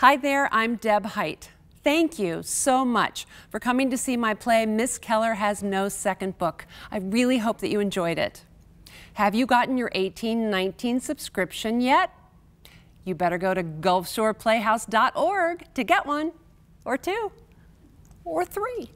Hi there, I'm Deb Height. Thank you so much for coming to see my play, Miss Keller Has No Second Book. I really hope that you enjoyed it. Have you gotten your 1819 subscription yet? You better go to gulfshoreplayhouse.org to get one, or two, or three.